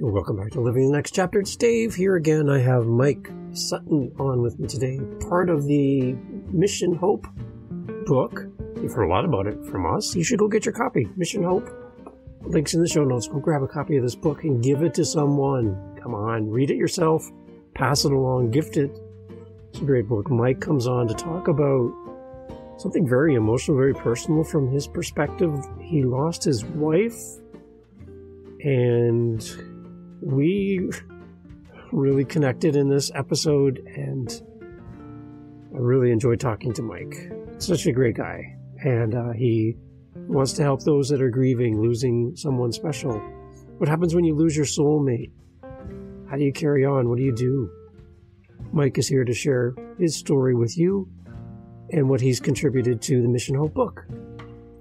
Welcome back to Living the Next Chapter. It's Dave here again. I have Mike Sutton on with me today, part of the Mission Hope book. You've heard a lot about it from us. You should go get your copy. Mission Hope. Links in the show notes. Go grab a copy of this book and give it to someone. Come on, read it yourself, pass it along, gift it. It's a great book. Mike comes on to talk about something very emotional, very personal from his perspective. He lost his wife and we really connected in this episode, and I really enjoyed talking to Mike. Such a great guy, and uh, he wants to help those that are grieving, losing someone special. What happens when you lose your soulmate? How do you carry on? What do you do? Mike is here to share his story with you and what he's contributed to the Mission Hope book.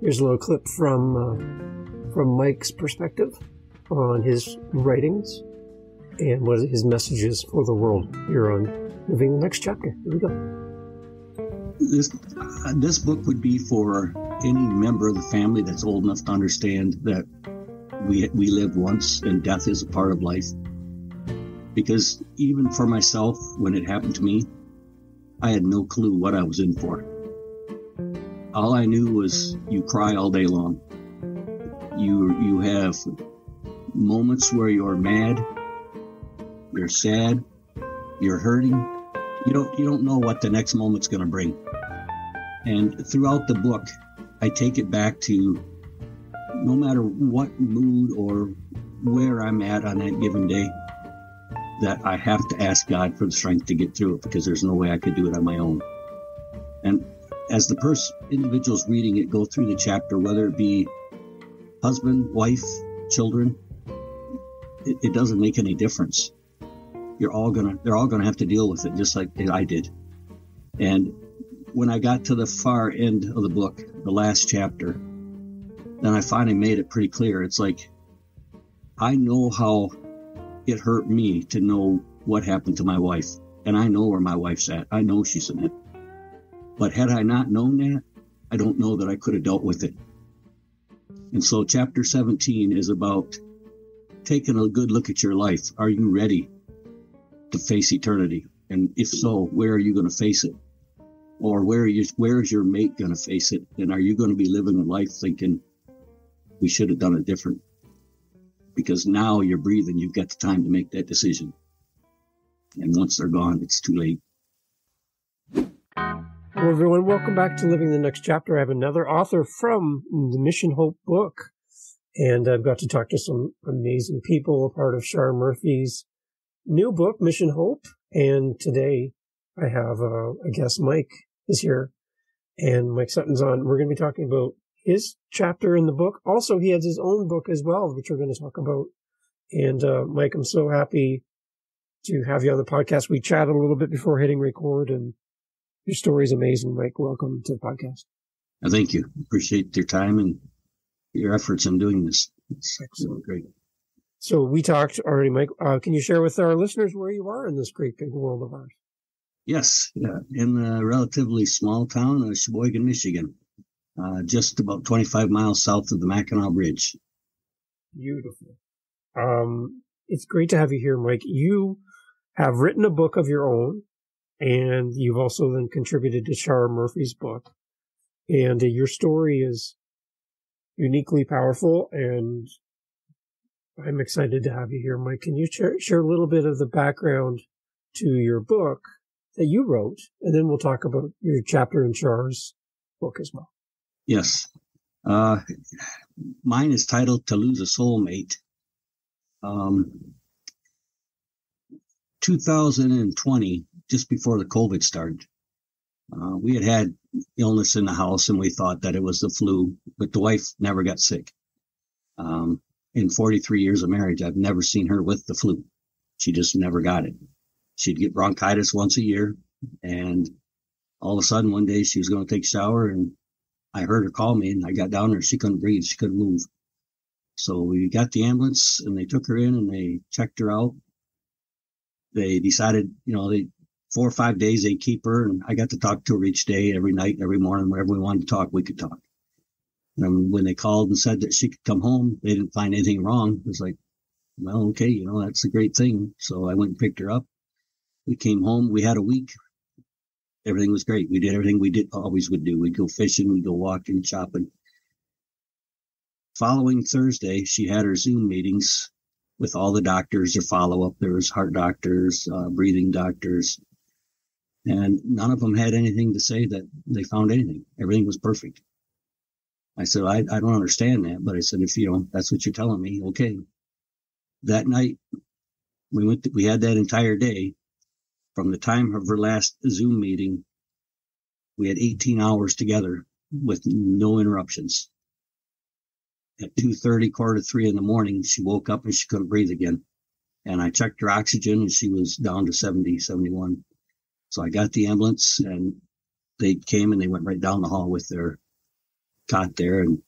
Here's a little clip from uh, from Mike's perspective on his writings and what his message is for the world here on Living the Next Chapter. Here we go. This, uh, this book would be for any member of the family that's old enough to understand that we, we live once and death is a part of life. Because even for myself, when it happened to me, I had no clue what I was in for. All I knew was you cry all day long. You you have moments where you're mad, you're sad, you're hurting. You don't you don't know what the next moment's going to bring. And throughout the book, I take it back to no matter what mood or where I'm at on that given day, that I have to ask God for the strength to get through it because there's no way I could do it on my own. And as the person, individuals reading it go through the chapter, whether it be husband, wife, children, it, it doesn't make any difference. You're all gonna, they're all gonna have to deal with it just like I did. And when I got to the far end of the book, the last chapter, then I finally made it pretty clear. It's like, I know how it hurt me to know what happened to my wife. And I know where my wife's at. I know she's in it. But had I not known that, I don't know that I could have dealt with it. And so chapter 17 is about taken a good look at your life? Are you ready to face eternity? And if so, where are you going to face it? Or where you, where is your mate going to face it? And are you going to be living a life thinking we should have done it different? Because now you're breathing, you've got the time to make that decision. And once they're gone, it's too late. Well, everyone, welcome back to Living the Next Chapter. I have another author from the Mission Hope book. And I've got to talk to some amazing people, a part of Char Murphy's new book, Mission Hope. And today I have, uh, I guess Mike is here and Mike Sutton's on. We're going to be talking about his chapter in the book. Also, he has his own book as well, which we're going to talk about. And, uh, Mike, I'm so happy to have you on the podcast. We chatted a little bit before hitting record and your story is amazing, Mike. Welcome to the podcast. Thank you. Appreciate your time and your efforts in doing this. It's Excellent. great. So we talked already, Mike. Uh, can you share with our listeners where you are in this great big world of ours? Yes, yeah, in a relatively small town of Cheboygan, Michigan, uh, just about 25 miles south of the Mackinac Bridge. Beautiful. Um, it's great to have you here, Mike. You have written a book of your own, and you've also then contributed to Char Murphy's book. And uh, your story is uniquely powerful and I'm excited to have you here, Mike. Can you share, share a little bit of the background to your book that you wrote, and then we'll talk about your chapter in Char's book as well. Yes. Uh, mine is titled To Lose a Soulmate. Um, 2020, just before the COVID started, uh, we had had illness in the house and we thought that it was the flu, but the wife never got sick. Um, in 43 years of marriage, I've never seen her with the flu. She just never got it. She'd get bronchitis once a year. And all of a sudden, one day she was going to take a shower and I heard her call me and I got down there. She couldn't breathe. She couldn't move. So we got the ambulance and they took her in and they checked her out. They decided, you know, they four or five days they keep her and I got to talk to her each day, every night, every morning, whenever we wanted to talk, we could talk. And when they called and said that she could come home, they didn't find anything wrong. It was like, well, okay, you know, that's a great thing. So I went and picked her up. We came home. We had a week. Everything was great. We did everything we did always would do. We'd go fishing, we'd go walking, shopping. Following Thursday, she had her Zoom meetings with all the doctors or follow up. There was heart doctors, uh, breathing doctors, and none of them had anything to say that they found anything. Everything was perfect. I said, I, I don't understand that, but I said, if you know, that's what you're telling me, okay. That night, we went, to, we had that entire day from the time of her last Zoom meeting. We had 18 hours together with no interruptions. At 2.30, quarter to three in the morning, she woke up and she couldn't breathe again. And I checked her oxygen and she was down to 70, 71. So I got the ambulance and they came and they went right down the hall with their cot there. And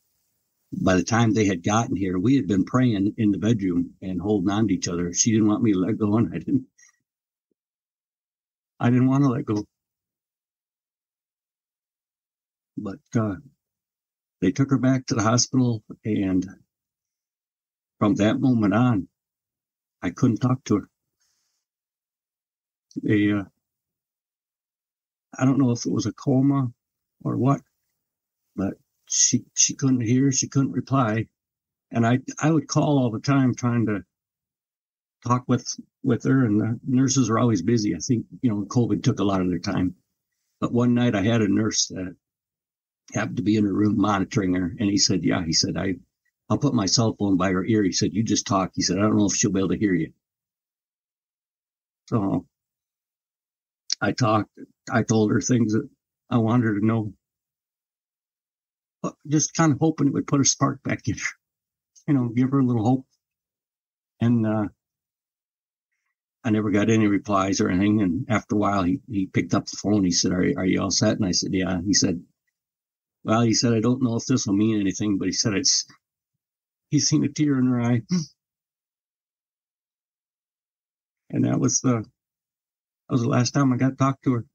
by the time they had gotten here, we had been praying in the bedroom and holding on to each other. She didn't want me to let go and I didn't, I didn't want to let go. But, uh, they took her back to the hospital and from that moment on, I couldn't talk to her. They, uh, I don't know if it was a coma or what, but she she couldn't hear, she couldn't reply, and I I would call all the time trying to talk with with her, and the nurses were always busy. I think you know COVID took a lot of their time, but one night I had a nurse that happened to be in her room monitoring her, and he said, "Yeah," he said, "I." I'll put my cell phone by her ear. He said, You just talk. He said, I don't know if she'll be able to hear you. So I talked, I told her things that I wanted her to know. But just kind of hoping it would put a spark back in her, you know, give her a little hope. And uh, I never got any replies or anything. And after a while, he, he picked up the phone. He said, are, are you all set? And I said, Yeah. He said, Well, he said, I don't know if this will mean anything, but he said, It's, he's seen a tear in her eye. and that was the that was the last time I got to talk to her.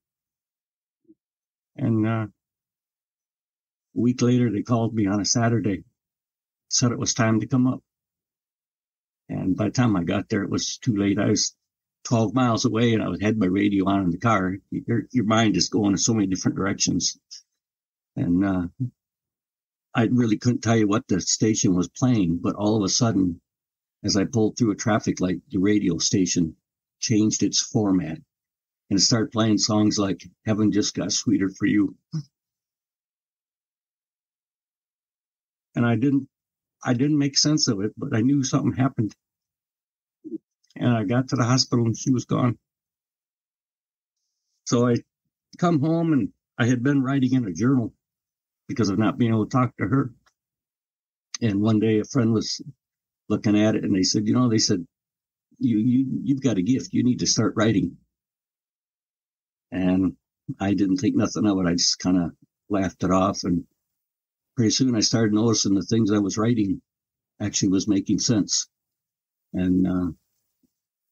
And uh, a week later, they called me on a Saturday, said it was time to come up. And by the time I got there, it was too late. I was 12 miles away and I had my radio on in the car. Your, your mind is going in so many different directions. And uh, I really couldn't tell you what the station was playing, but all of a sudden, as I pulled through a traffic light, the radio station changed its format and start playing songs like Heaven Just Got Sweeter for You. And I didn't I didn't make sense of it, but I knew something happened. And I got to the hospital and she was gone. So I come home and I had been writing in a journal because of not being able to talk to her. And one day a friend was looking at it and they said, you know, they said, you, you, you've got a gift. You need to start writing. And I didn't think nothing of it. I just kind of laughed it off. And pretty soon I started noticing the things I was writing actually was making sense. And uh,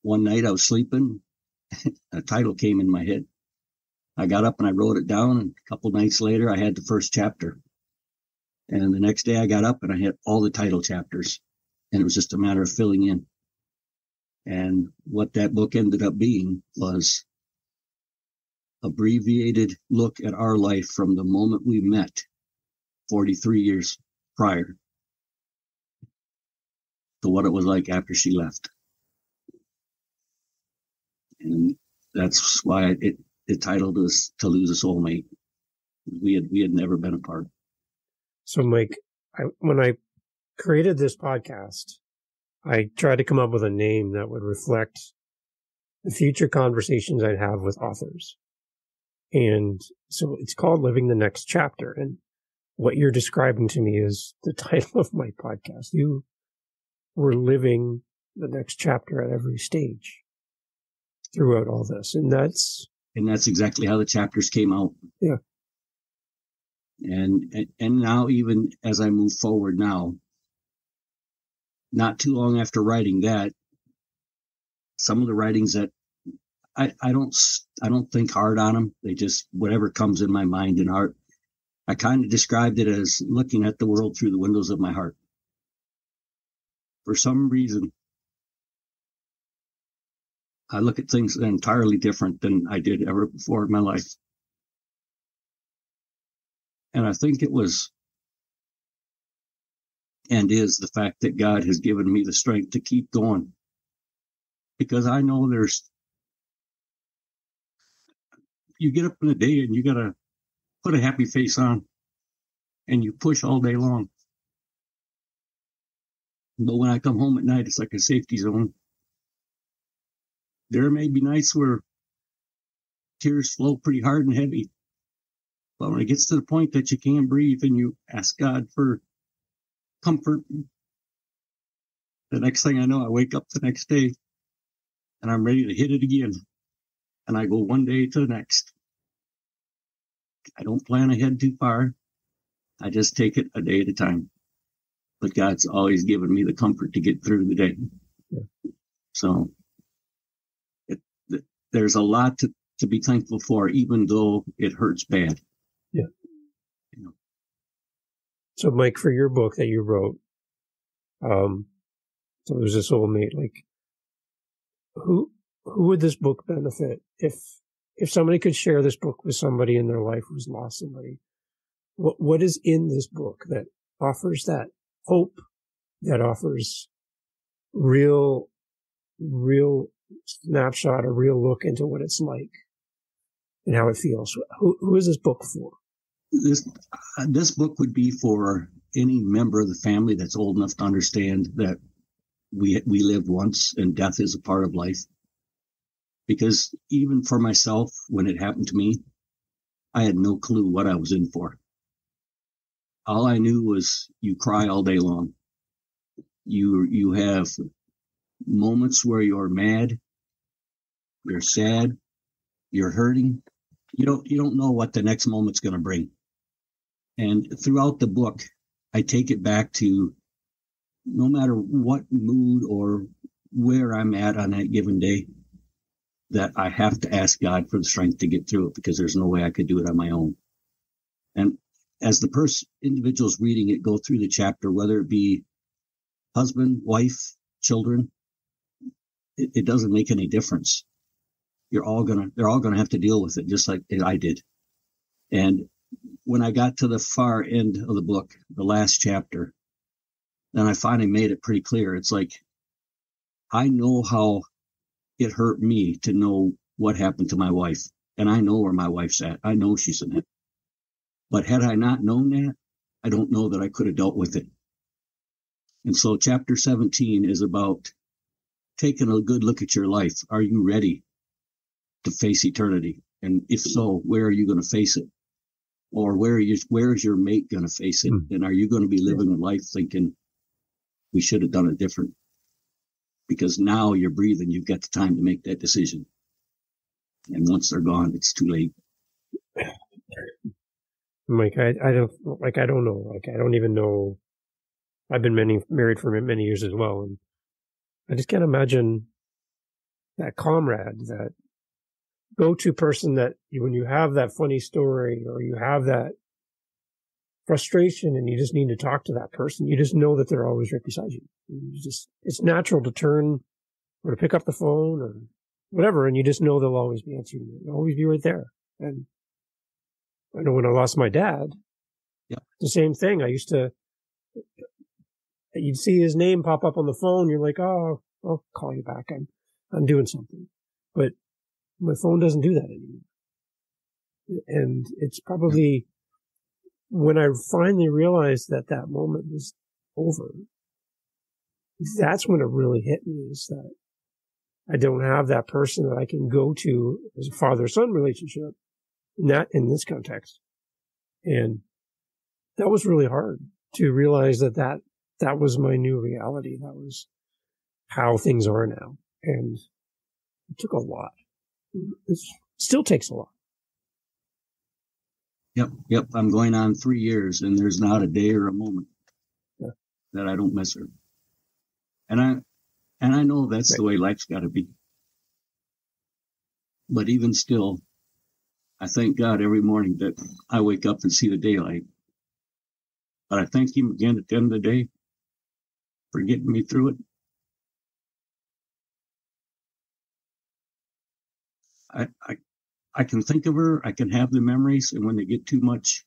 one night I was sleeping, a title came in my head. I got up and I wrote it down. And a couple nights later, I had the first chapter. And the next day I got up and I had all the title chapters. And it was just a matter of filling in. And what that book ended up being was abbreviated look at our life from the moment we met 43 years prior to what it was like after she left. And that's why it, it titled us To Lose a Soulmate. We had, we had never been apart. So Mike, I, when I created this podcast, I tried to come up with a name that would reflect the future conversations I'd have with authors. And so it's called Living the Next Chapter. And what you're describing to me is the title of my podcast. You were living the next chapter at every stage throughout all this. And that's. And that's exactly how the chapters came out. Yeah. And, and now even as I move forward now, not too long after writing that, some of the writings that I, I don't I don't think hard on them. They just whatever comes in my mind and heart. I kind of described it as looking at the world through the windows of my heart. For some reason, I look at things entirely different than I did ever before in my life. And I think it was and is the fact that God has given me the strength to keep going. Because I know there's, you get up in the day and you got to put a happy face on and you push all day long. But when I come home at night, it's like a safety zone. There may be nights where tears flow pretty hard and heavy. But when it gets to the point that you can't breathe and you ask God for comfort, the next thing I know, I wake up the next day and I'm ready to hit it again. And I go one day to the next. I don't plan ahead too far. I just take it a day at a time. But God's always given me the comfort to get through the day. Yeah. So it, there's a lot to, to be thankful for, even though it hurts bad. Yeah. You know. So, Mike, for your book that you wrote, um, so there's this old mate, like, who who would this book benefit if if somebody could share this book with somebody in their life who's lost somebody? What what is in this book that offers that hope, that offers real, real snapshot, a real look into what it's like and how it feels. Who, who is this book for? This, uh, this book would be for any member of the family that's old enough to understand that we, we live once and death is a part of life. Because even for myself, when it happened to me, I had no clue what I was in for. All I knew was you cry all day long. You, you have moments where you're mad, you're sad, you're hurting. You don't, you don't know what the next moment's going to bring. And throughout the book, I take it back to no matter what mood or where I'm at on that given day, that I have to ask God for the strength to get through it because there's no way I could do it on my own. And as the person, individuals reading it go through the chapter, whether it be husband, wife, children, it, it doesn't make any difference. You're all gonna, they're all gonna have to deal with it just like I did. And when I got to the far end of the book, the last chapter, then I finally made it pretty clear. It's like, I know how it hurt me to know what happened to my wife. And I know where my wife's at. I know she's in it. But had I not known that, I don't know that I could have dealt with it. And so chapter 17 is about taking a good look at your life. Are you ready to face eternity? And if so, where are you going to face it? Or where are you, where is your mate going to face it? Mm. And are you going to be living a life thinking we should have done it different? Because now you're breathing, you've got the time to make that decision. And once they're gone, it's too late. Like I, I don't like I don't know. Like I don't even know. I've been many married for many years as well, and I just can't imagine that comrade, that go-to person that when you have that funny story or you have that frustration and you just need to talk to that person, you just know that they're always right beside you. You just it's natural to turn or to pick up the phone or whatever, and you just know they'll always be answering you. They'll always be right there. And I know when I lost my dad, yeah, the same thing. I used to, you'd see his name pop up on the phone. You're like, oh, I'll call you back. I'm, I'm doing something, but my phone doesn't do that anymore. And it's probably when I finally realized that that moment was over. That's when it really hit me is that I don't have that person that I can go to as a father son relationship not in this context. And that was really hard to realize that that, that was my new reality. That was how things are now. And it took a lot. It still takes a lot. Yep. Yep. I'm going on three years and there's not a day or a moment yeah. that I don't miss her. And I, and I know that's right. the way life's got to be. But even still, I thank God every morning that I wake up and see the daylight. But I thank Him again at the end of the day for getting me through it I, I, I can think of her, I can have the memories, and when they get too much,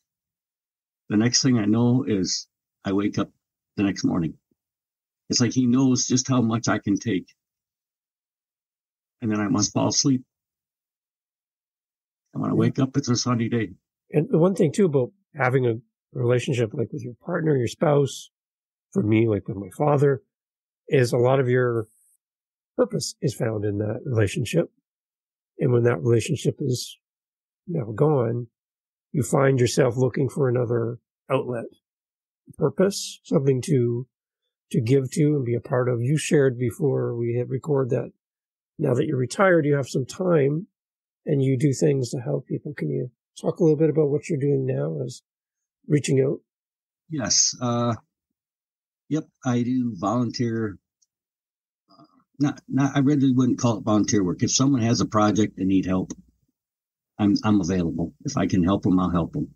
the next thing I know is I wake up the next morning. It's like he knows just how much I can take. And then I must fall asleep. And when I wake up, it's a sunny day. And the one thing too about having a relationship like with your partner, your spouse, for me, like with my father, is a lot of your purpose is found in that relationship. And when that relationship is now gone, you find yourself looking for another outlet, purpose, something to, to give to and be a part of. You shared before we hit record that now that you're retired, you have some time and you do things to help people. Can you talk a little bit about what you're doing now as reaching out? Yes. Uh, yep. I do volunteer. Not, not, I really wouldn't call it volunteer work. If someone has a project and need help, I'm, I'm available. If I can help them, I'll help them.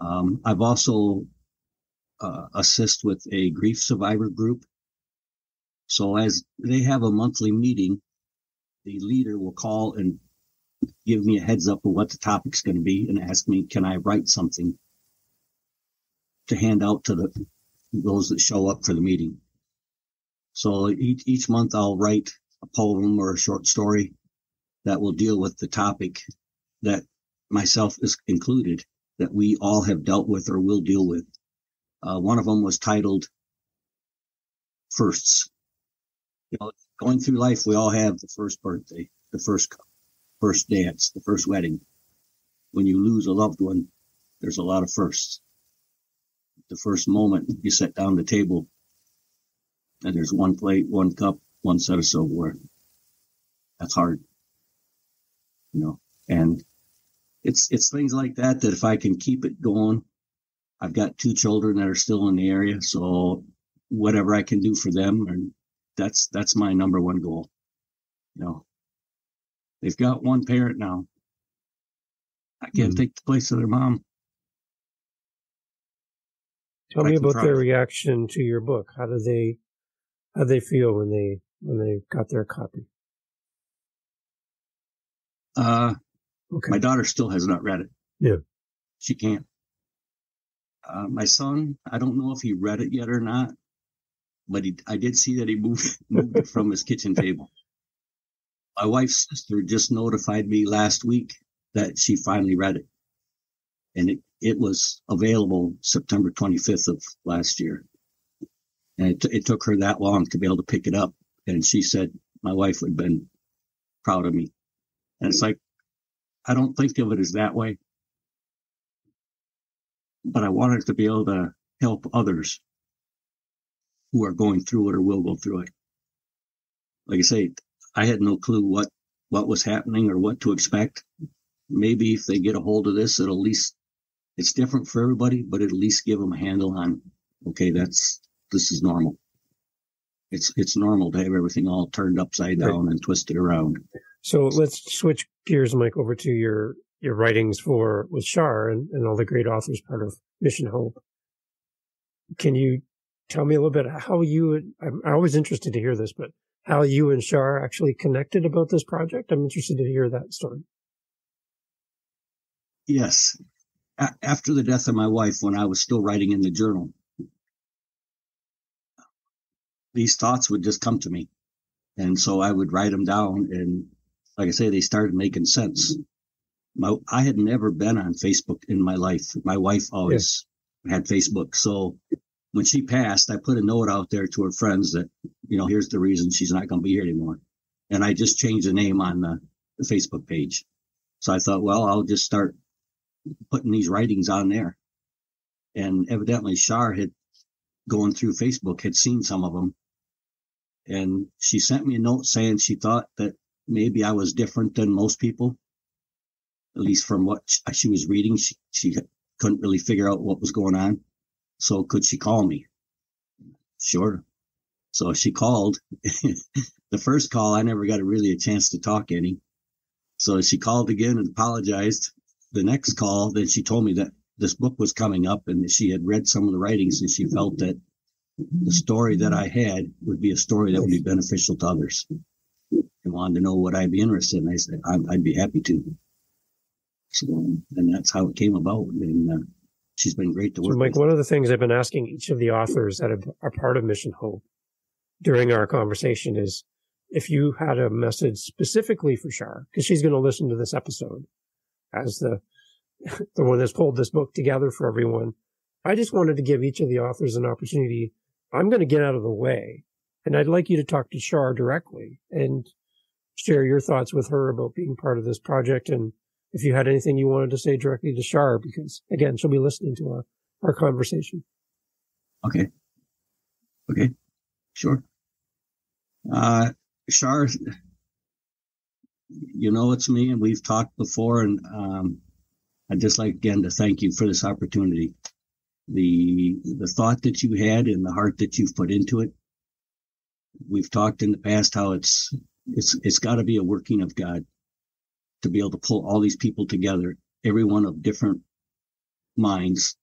Um, I've also, uh, assist with a grief survivor group. So as they have a monthly meeting, the leader will call and give me a heads up of what the topic's going to be and ask me, can I write something to hand out to the those that show up for the meeting. So each, each month I'll write a poem or a short story that will deal with the topic that myself is included that we all have dealt with or will deal with. Uh, one of them was titled firsts. You know, going through life, we all have the first birthday, the first, first dance, the first wedding. When you lose a loved one, there's a lot of firsts the first moment you sit down the table and there's one plate, one cup, one set of silverware. That's hard, you know, and it's, it's things like that that if I can keep it going, I've got two children that are still in the area. So whatever I can do for them and that's, that's my number one goal. You know, they've got one parent now. I can't mm-hmm. take the place of their mom. Tell me about their reaction to your book. How do they, how do they feel when they, when they got their copy? Uh, okay. my daughter still has not read it. Yeah. She can't. Uh, my son, I don't know if he read it yet or not, but he, I did see that he moved, moved it from his kitchen table. My wife's sister just notified me last week that she finally read it. And it it was available September 25th of last year. And it, it took her that long to be able to pick it up. And she said, my wife would have been proud of me. And it's like, I don't think of it as that way, but I wanted to be able to help others who are going through it or will go through it. Like I say, I had no clue what, what was happening or what to expect. Maybe if they get a hold of this, it'll at least it's different for everybody, but at least give them a handle on, okay, that's, this is normal. It's, it's normal to have everything all turned upside down right. and twisted around. So let's switch gears, Mike, over to your, your writings for with Char and, and all the great authors part of Mission Hope. Can you tell me a little bit how you, I'm always interested to hear this, but how you and Char actually connected about this project? I'm interested to hear that story. Yes a- after the death of my wife, when I was still writing in the journal, these thoughts would just come to me. And so I would write them down. And like I say, they started making sense. My, I had never been on Facebook in my life. My wife always yeah. had Facebook. So when she passed, I put a note out there to her friends that, you know, here's the reason she's not going to be here anymore. And I just changed the name on the, the Facebook page. So I thought, well, I'll just start putting these writings on there. And evidently Char had going through Facebook had seen some of them. And she sent me a note saying she thought that maybe I was different than most people. At least from what she was reading, she, she couldn't really figure out what was going on. So could she call me? Sure. So she called. the first call, I never got a really a chance to talk any. So she called again and apologized the next call, then she told me that this book was coming up and she had read some of the writings and she felt that the story that I had would be a story that would be beneficial to others. You wanted to know what I'd be interested in. I said, I'd, I'd be happy to. So, and that's how it came about. And uh, she's been great to work so Mike, with. one of the things I've been asking each of the authors that are part of Mission Hope during our conversation is if you had a message specifically for Char, because she's going to listen to this episode as the the one that's pulled this book together for everyone. I just wanted to give each of the authors an opportunity. I'm going to get out of the way, and I'd like you to talk to Char directly and share your thoughts with her about being part of this project and if you had anything you wanted to say directly to Char, because again, she'll be listening to our, our conversation. Okay. Okay. Sure. Uh, Char, you know it's me, and we've talked before, and um, I'd just like again to thank you for this opportunity. The the thought that you had and the heart that you've put into it. We've talked in the past how it's it's it's got to be a working of God to be able to pull all these people together, everyone of different minds.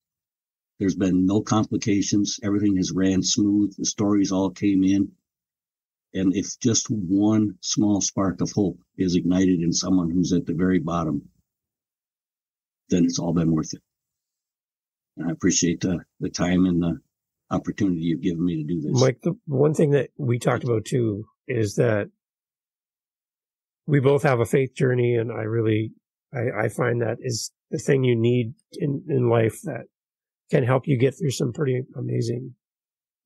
There's been no complications. Everything has ran smooth. The stories all came in. And if just one small spark of hope is ignited in someone who's at the very bottom, then it's all been worth it. I appreciate the, the time and the opportunity you've given me to do this. Mike, the one thing that we talked about too is that we both have a faith journey and I really, I, I find that is the thing you need in, in life that can help you get through some pretty amazing,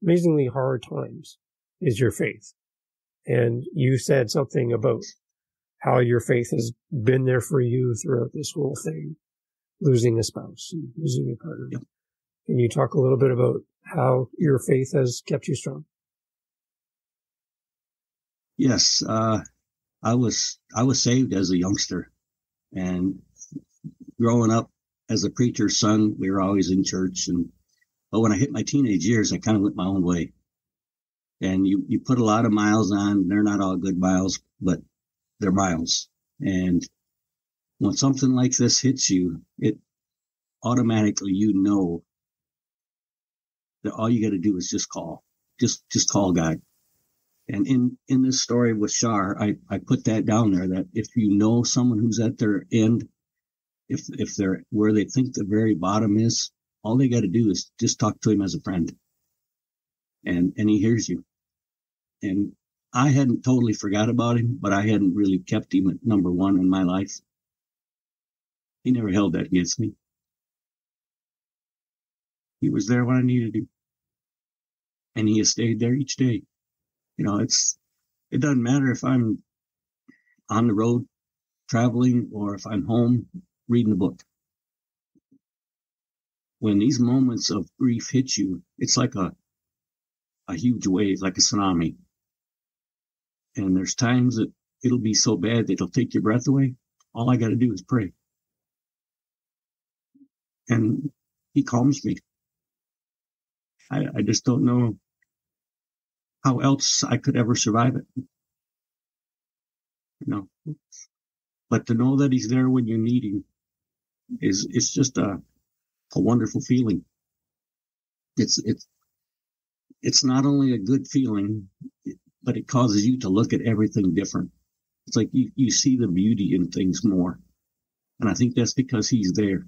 amazingly hard times is your faith. And you said something about how your faith has been there for you throughout this whole thing, losing a spouse and losing a partner. Yep. Can you talk a little bit about how your faith has kept you strong? Yes. Uh, I was I was saved as a youngster, and growing up as a preacher's son, we were always in church. And but when I hit my teenage years, I kind of went my own way. And you you put a lot of miles on. They're not all good miles, but they're miles. And when something like this hits you, it automatically you know that all you got to do is just call, just just call God. And in, in this story with Char, I, I put that down there that if you know someone who's at their end, if, if they're where they think the very bottom is, all they got to do is just talk to him as a friend. And, and he hears you. And I hadn't totally forgot about him, but I hadn't really kept him at number one in my life. He never held that against me. He was there when I needed him. And he has stayed there each day you know, it's, it doesn't matter if I'm on the road traveling or if I'm home reading a book. When these moments of grief hit you, it's like a, a huge wave, like a tsunami. And there's times that it'll be so bad that it'll take your breath away. All I got to do is pray. And he calms me. I, I just don't know how else I could ever survive it. You know, but to know that he's there when you need him is, it's just a, a wonderful feeling. It's, it's, it's not only a good feeling, but it causes you to look at everything different. It's like you, you see the beauty in things more. And I think that's because he's there.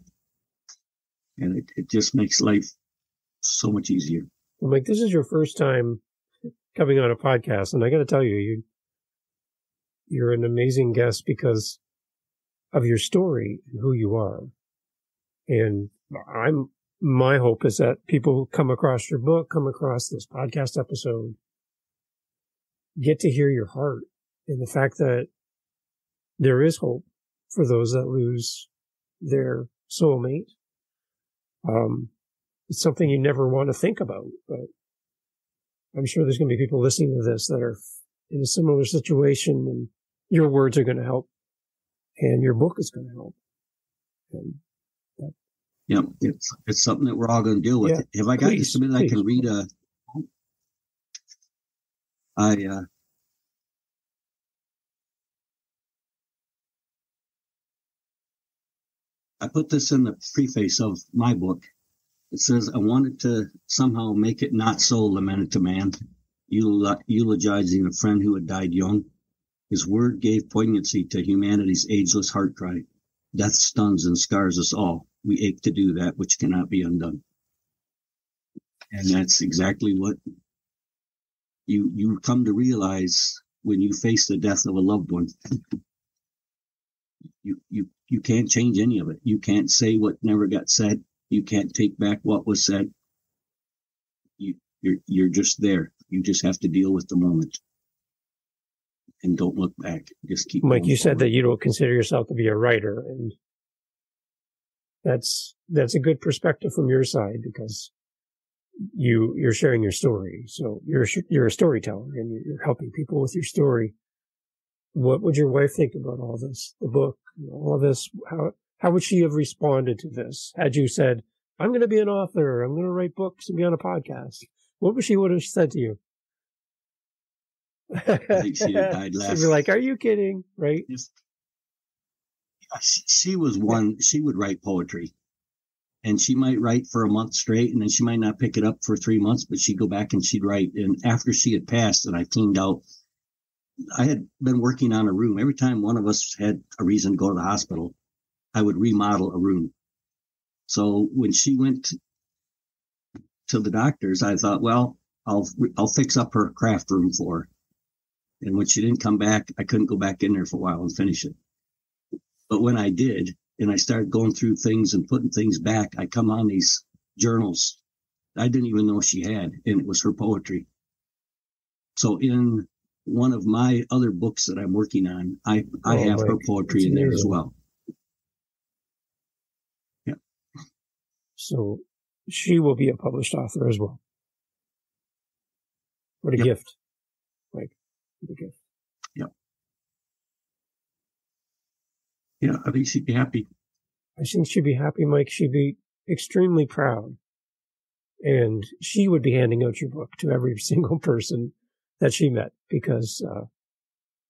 And it, it just makes life so much easier. Mike, this is your first time coming on a podcast, and I got to tell you, you you're an amazing guest because of your story and who you are. And I'm my hope is that people come across your book, come across this podcast episode, get to hear your heart and the fact that there is hope for those that lose their soulmate. Um, it's something you never want to think about, but I'm sure there's going to be people listening to this that are in a similar situation and your words are going to help and your book is going to help. And that, yeah, it's, it's something that we're all going to deal with. Yeah, Have I got please, a minute? Please. I can read a, I, uh, I put this in the preface of my book. It says, I wanted to somehow make it not so lamented to man, eulogizing a friend who had died young. His word gave poignancy to humanity's ageless heart cry. Death stuns and scars us all. We ache to do that which cannot be undone. And that's exactly what you you come to realize when you face the death of a loved one. you you you can't change any of it. You can't say what never got said. You can't take back what was said. You you're you're just there. You just have to deal with the moment and don't look back. Just keep. Mike, you forward. said that you don't consider yourself to be a writer, and that's that's a good perspective from your side because you you're sharing your story. So you're you're a storyteller and you're helping people with your story. What would your wife think about all this? The book, all of this. How how would she have responded to this? Had you said, "I'm going to be an author. I'm going to write books and be on a podcast," what would she would have said to you? I think she died last. She'd be like, "Are you kidding?" Right? She was one. She would write poetry, and she might write for a month straight, and then she might not pick it up for three months, but she'd go back and she'd write. And after she had passed, and I cleaned out, I had been working on a room. Every time one of us had a reason to go to the hospital, I would remodel a room. So when she went to the doctors, I thought, well, I'll I'll fix up her craft room for her. And when she didn't come back, I couldn't go back in there for a while and finish it. But when I did, and I started going through things and putting things back, I come on these journals I didn't even know she had, and it was her poetry. So in one of my other books that I'm working on, I, I oh, have her poetry in there as well. Yeah. So she will be a published author as well. What a yep. gift. Like the gift. Yeah. Yeah, I think she'd be happy. I think she'd be happy, Mike. She'd be extremely proud. And she would be handing out your book to every single person that she met because, uh,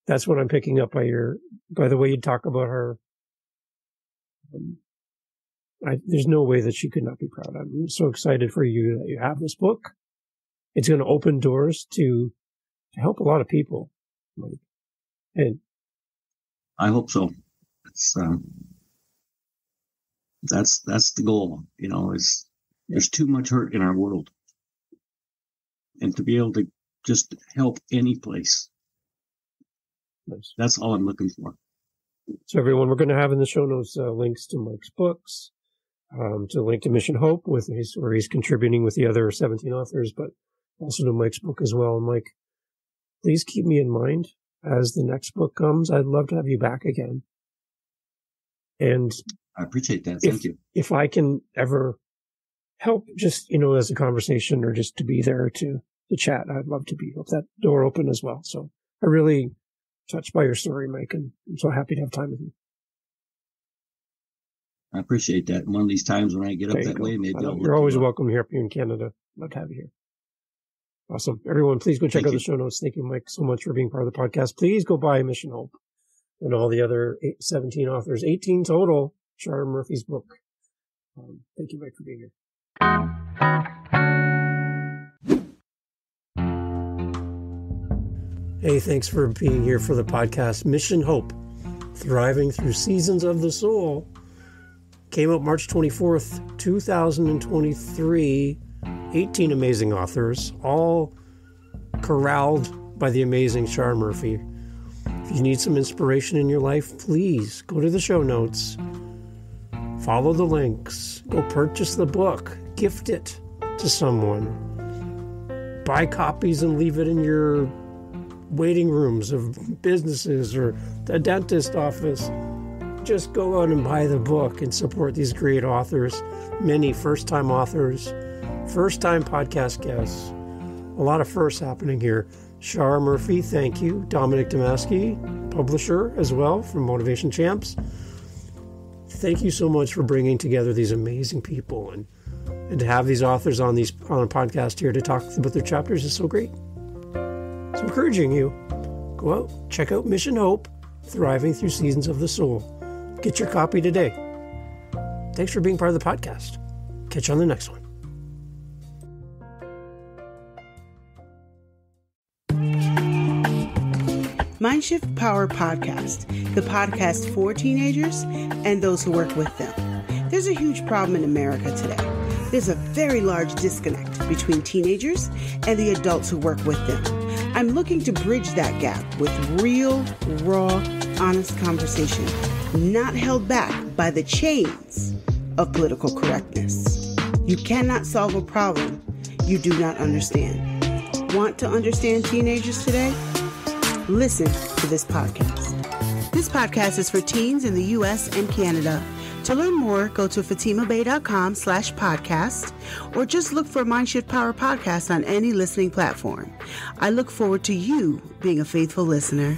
that's what I'm picking up by your, by the way you talk about her. Um, I, there's no way that she could not be proud. I'm so excited for you that you have this book. It's going to open doors to to help a lot of people. Like, and I hope so. It's um, that's that's the goal. You know, is there's too much hurt in our world, and to be able to just help any place. Nice. That's all I'm looking for. So everyone, we're going to have in the show notes uh, links to Mike's books, um, to link to Mission Hope with his, where he's contributing with the other 17 authors, but also to Mike's book as well. And Mike, please keep me in mind as the next book comes. I'd love to have you back again. And I appreciate that. Thank if, you. If I can ever help just, you know, as a conversation or just to be there to, to chat, I'd love to be, Hope that door open as well. So I really touched by your story, Mike, and I'm so happy to have time with you. I appreciate that. One of these times when I get there up that go. way, maybe I'll You're always welcome here Here in Canada. Love to have you here. Awesome. Everyone, please go check Thank out you. the show notes. Thank you, Mike, so much for being part of the podcast. Please go buy Mission Hope and all the other eight, 17 authors, 18 total, Char Murphy's book. Um, thank you, Mike, for being here. Hey, thanks for being here for the podcast Mission Hope Thriving Through Seasons of the Soul. Came out March 24th, 2023 18 amazing authors, all corralled by the amazing Char Murphy. If you need some inspiration in your life, please go to the show notes, follow the links, go purchase the book, gift it to someone, buy copies and leave it in your waiting rooms of businesses or the dentist office. Just go out and buy the book and support these great authors, many first time authors First time podcast guests. A lot of firsts happening here. Char Murphy, thank you. Dominic Domasky, publisher as well from Motivation Champs. Thank you so much for bringing together these amazing people and and to have these authors on these on a podcast here to talk about their chapters is so great. Encouraging you, go out, check out Mission Hope, Thriving Through Seasons of the Soul. Get your copy today. Thanks for being part of the podcast. Catch you on the next one. Mindshift Power Podcast, the podcast for teenagers and those who work with them. There's a huge problem in America today. There's a very large disconnect between teenagers and the adults who work with them. I'm looking to bridge that gap with real, raw, honest conversation, not held back by the chains of political correctness. You cannot solve a problem you do not understand. Want to understand teenagers today? Listen to this podcast. This podcast is for teens in the U.S. and Canada. To learn more, go to fatimabay.com slash podcast or just look for Mindshift Power Podcast on any listening platform. I look forward to you being a faithful listener.